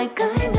And suddenly